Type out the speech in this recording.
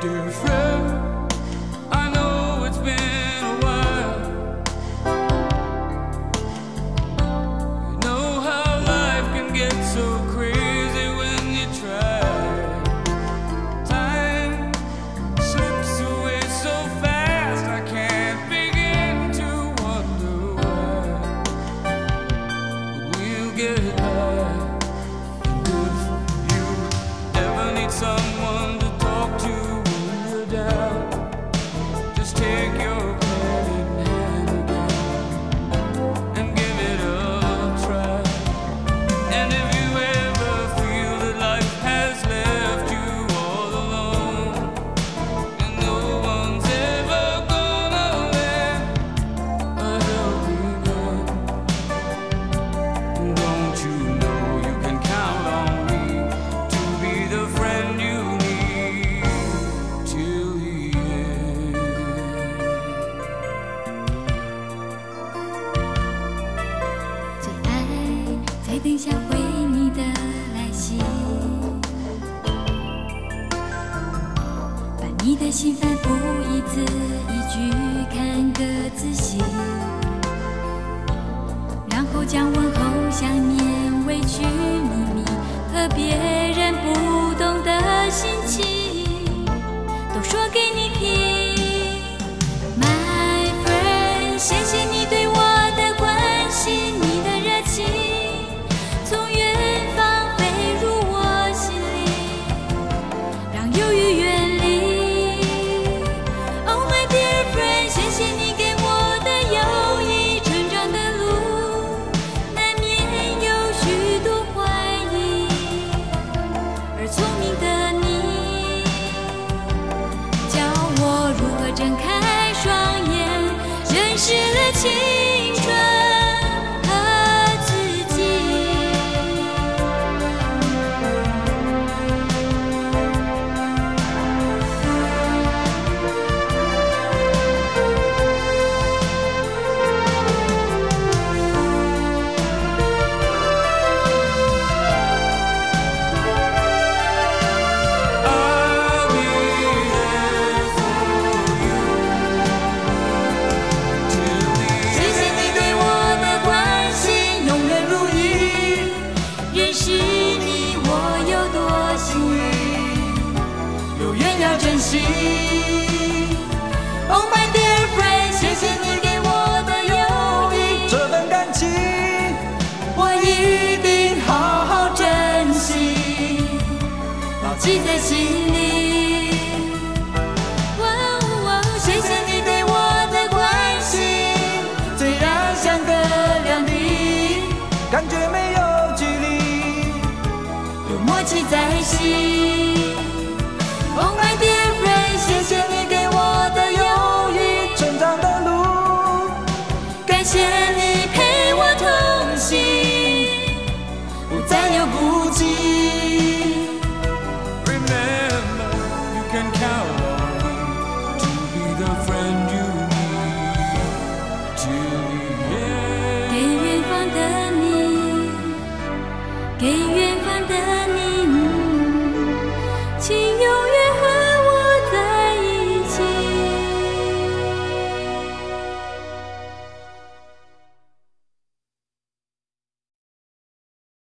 dear friend. 心反复一字一句看个仔细，然后将我睁开珍惜。Oh my dear friend，谢谢你给我的友谊，这份感情，我一定好好珍惜，牢记在心里。谢谢你对我的关心，虽然相隔两地，感觉没有距离。有默契在心。Oh my dear 谢谢你给我的友谊，成长的路，感谢你陪我同行，不再有孤寂。给远方的你，给远方的。